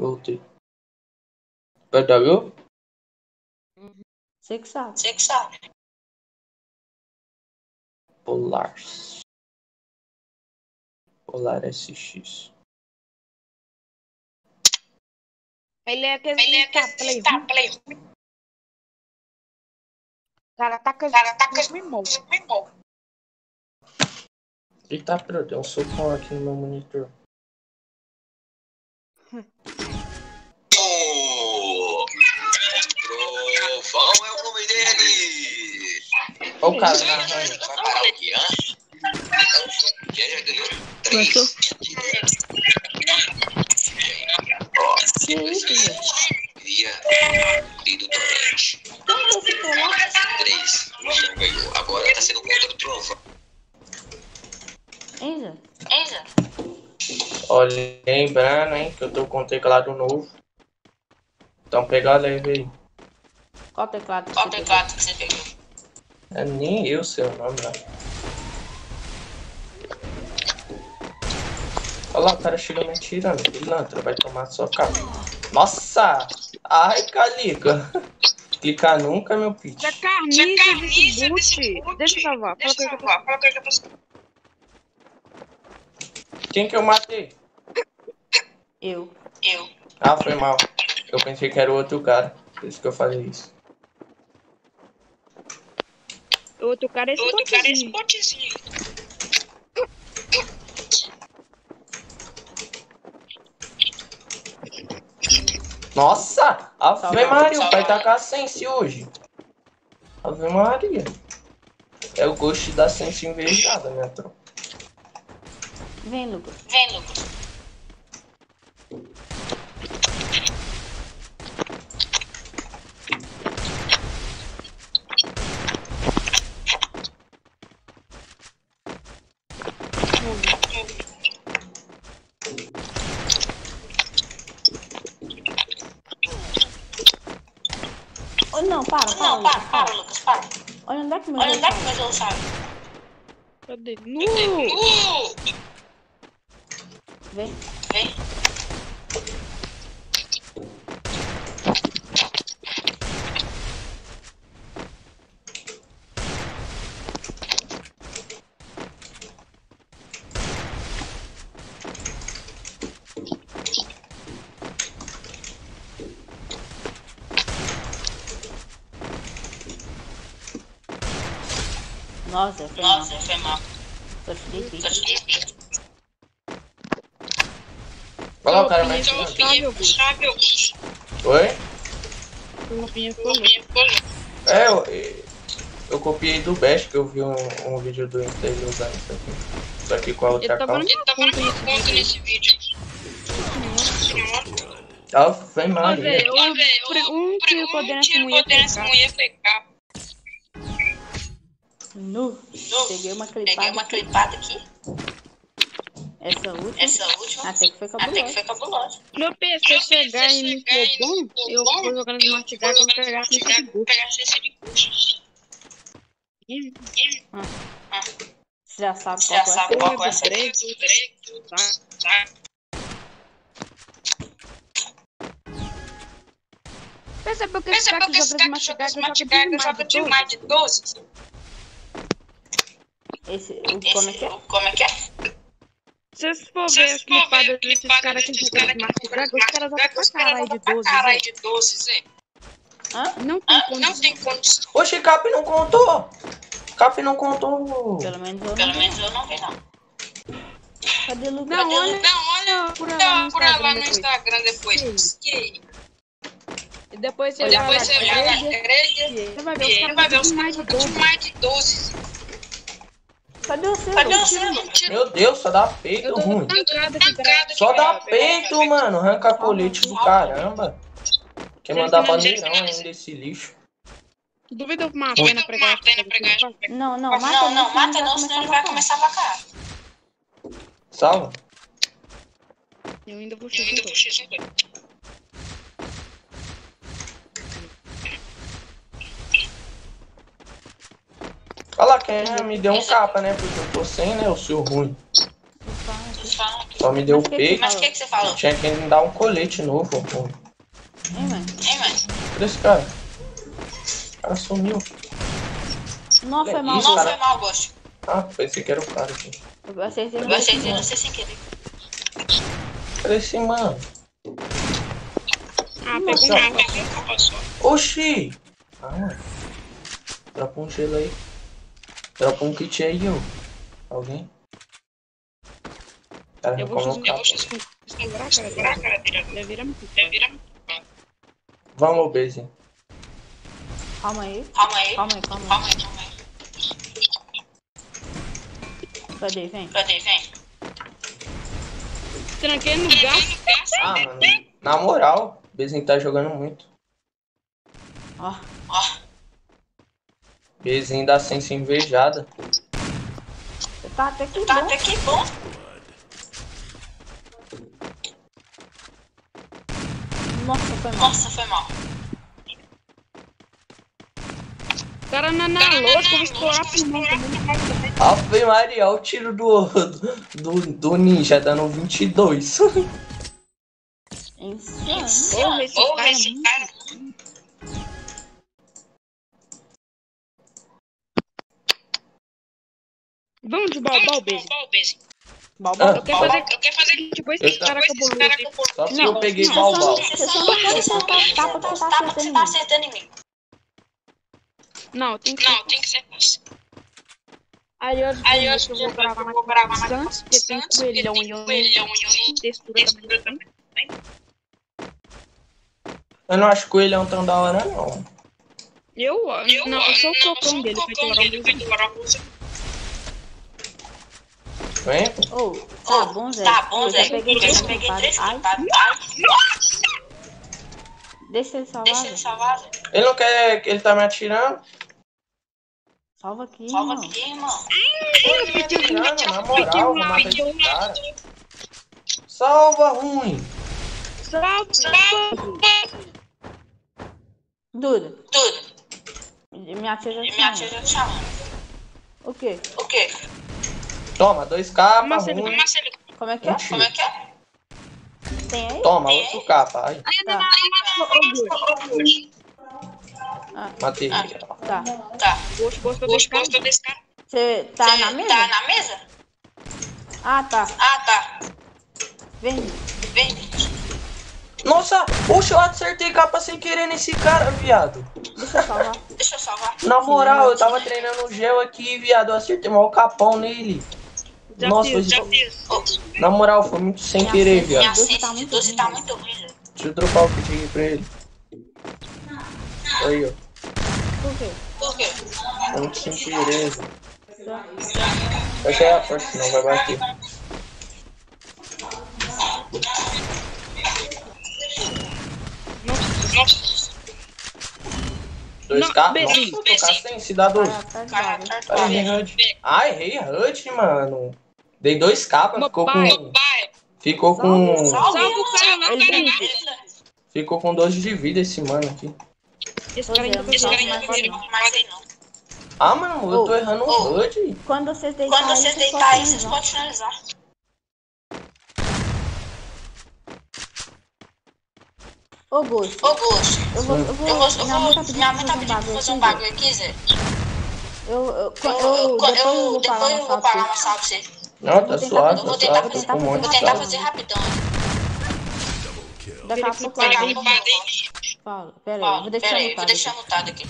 Voltei. Vai dar viu? Você que sabe. Você que sabe. Polar. Polar SX. Ele é aquele Ele é que tá aquele tá play. Cara tá com Cara, tá com os mimos. Eita, pera, deu um socão aqui no meu monitor. Olha o cara narrando. Vai parar o quê, hã? Já já ganhou três. Ó, Que isso, gente? via Lido Torrente. Como você ficou lá? Três. O ganhou. Agora tá sendo contra o Trovão. Hein, Zé? Olha, lembrando, hein, que eu tô com teclado novo. Então pega leve aí. Qual teclado que Qual teclado que você? É nem eu sei o nome lá. Olha lá, o cara chega me atirando. Pilantra, vai tomar sua cara. Nossa! Ai, Calica! Clicar nunca, meu pitch. É Isso é carniça carniça desse boot. Deixa eu salvar. Deixa eu salvar. Aí que eu posso... Quem que eu matei? Eu. Eu. Ah, foi mal. Eu pensei que era o outro cara. Por isso que eu falei isso. O outro cara é esse Outro cara é esse botezinho. botezinho. Nossa! Ave Salve, Maria, o pai tá com a Sense hoje. Ave Maria. É o gosto da Sense invejada, minha tropa. Vem, Lucas. Vem, Lucas. Oh, não, para, para, Não, Lucas, para, para, Lucas, para. Olha onde é que meu Olha onde é que tá. meu jogo sai. Cadê? Nu! Vem. Vem. Nossa, foi mal. Nossa, foi mal. Dei pique. Olha lá o cara Então, mais então, Augusto. Oi? O ficou louco. Louco. É, eu, eu copiei do Best, que eu vi um, um vídeo do Insta ele usando isso aqui. Só que com a outra calça. Ele tava Conta no nesse conta vídeo. nesse vídeo. Maria. velho, Ó, o- velho, um tiro coordenando essa tiro mulher pegar. Pegar. Nu. Peguei uma Peguei clipada. uma aqui. clipada aqui. Essa última. Essa última. Até que foi Até que cabulosa. foi cabulosa. Meu PC chegar e me bom, eu vou jogando no eu vou pegar assim de bucho. Você já sabe qual já é sabe essa? qual que é essa break, break, tá? Percebeu que esse cara que joga de que joga mastigar de que mastigar que joga de mais de 12? Esse, o, como é que é? Como é que é? Se vocês for ver as clipadas desses caras que jogam de que mastigar, jogam os caras vão pra caralho de vão pra 12, caralho Zé. de 12, Zé. Hã? Não tem condição. Não tem condição. Oxe, Cap não contou. Cap não contou. Pelo menos eu Pelo não vi. menos eu não vi, não. Cadê o Lucas? Não, olha- não, olha. Procura lá Não, no lá Instagram no depois. Instagram depois. Que E depois você Olha, vai depois lá você na vai na igreja, você vai ver os Você caras vai ver os jogando mais de jogando 12. Mais de 12. Cadê o seu? Cadê o seu? Não. Meu Deus, só dá peito ruim. Só dá peito, mano. Arranca colete do caramba. Quer mandar bandeirão ainda esse lixo. Duvido eu uma pena pregar Não, não, Não, mata não, mata não, senão ele vai começar a vacar. Salva. Eu ainda vou Eu ainda vou chutar. Quem me deu um capa, né? Porque eu tô sem, né? O seu ruim. Só me deu o peito. Mas o que, que você falou? Tinha que me dar um colete novo. pô. Hein, mano? Hein, mano? Cadê esse cara? O cara sumiu. Não foi mal, Isso, Não foi mal, Ghost. Ah, pensei que era o cara aqui. Eu acertei no você sem querer. Cadê esse mano? Ah, um capa. Oxi! Ah, mano. Dropa um gelo aí. Dropa um kit aí, ó. Alguém? Cara, Eu vou fazer um negócio estourar, cara. Deve virar muito. Deve virar muito. Vamos, Bezinho. Calma aí. Calma aí. Calma aí, calma Calma aí, calma aí. aí. Cadê? Vem. Cadê? Vem. Tranquei no gato. Ah, mano. Na moral, o Bezinho tá jogando muito. Ó. Ó, Bezinho dá senso invejada. Você tá até que tá bom. até que bom. Nossa, foi mal. Nossa, foi mal. O cara na, na louca, eu vou pulmão também. Ave Maria, olha o tiro do, do, do ninja dando 22. Insano. Porra, esse Porra, cara Vamos de balbal, beijo. Balbal, ah, eu, quero fazer, eu quero fazer depois esse cara com o cara Só se eu peguei balbal. Você só não pode acertar o tapa você tá acertando em mim. Não, tem que ser. Não, tem que ser Aí eu, Aí que eu vou gravar mais gravar mais antes, porque tem coelhão e eu textura também. Eu não acho coelhão tão da hora, não. Eu, eu não, eu sou o cocão dele, foi de morar 50? Oh, tá oh, bom, Zé. Tá bom, Zé. Eu peguei, eu peguei três culpados. Deixa ele salvar. Deixa ele salvar, Zé. Ele não quer. Ele tá me atirando. Salva aqui, Salva aqui, irmão. Ele me atirando, na moral, vou matar esse cara. Salva, ruim. Salva, Duda. Duda. Me atira. Me atira chamando. O quê? O quê? Toma, dois capas Mas ele- ruim. Marcelo, Como é que é? Um como é que é? Tem aí? Toma, outro capa. Ai, Tá, matei Ah. ó. tá. Tá. Gosto, gosto Gosto, gosto desse cara. Você tá na mesa? Tá na mesa? Ah, tá. Ah, tá. Vem. Vem. Nossa, oxe, eu acertei capa sem querer nesse cara, viado. Deixa eu salvar. Deixa eu salvar. Na moral, eu tava treinando o gel aqui, viado. Eu acertei mal capão nele. Já Nossa, fiz, foi- Oh, na moral, foi muito sem Minha querer, minha viado. Doce ciência tá muito doce ruim, tá muito ruim, Zé. Deixa eu dropar o kit aqui pra ele. Aí, ó. Por quê? Por quê? Foi muito sem querer. velho. Tá. Essa é a porta, senão vai bater. Nossa. Dois Não? Bezinho. Nossa, tocar sem, se dá dois. Vai atrás Vai da atrás Ai, errei. Ah, errei HUD, mano. Dei dois capas, Meu ficou pai. com. Pai, Ficou com. salve. Ele cara. tem- Ficou com 12 de vida esse mano aqui. Esse cara ainda Pois Esse cara Não, mais aí, não. Ah, mano, eu tô Ô, errando ô. o HUD. Quando vocês deitarem, Quando você vocês deitar podem aí, vocês podem finalizar. Ô, Gosto, Ô, Gosto, eu vou, eu vou, eu vou, eu minha mãe tá vou, pedindo tá fazer um bagulho aqui, Zé. Eu, eu, eu, Eu, eu, eu, depois eu eu, vou eu uma vou sala pra você. Não, tá vou tentar suave, vou tentar suave, fazer monte Vou tentar fazer rapidão. Daqui a pouco eu Daqui a vou pouco eu falo. Pera aí, vou deixar anotado aqui.